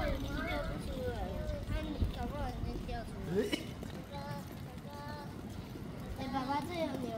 万一掉出来，万一搞不好掉出来。爸爸，这样牛。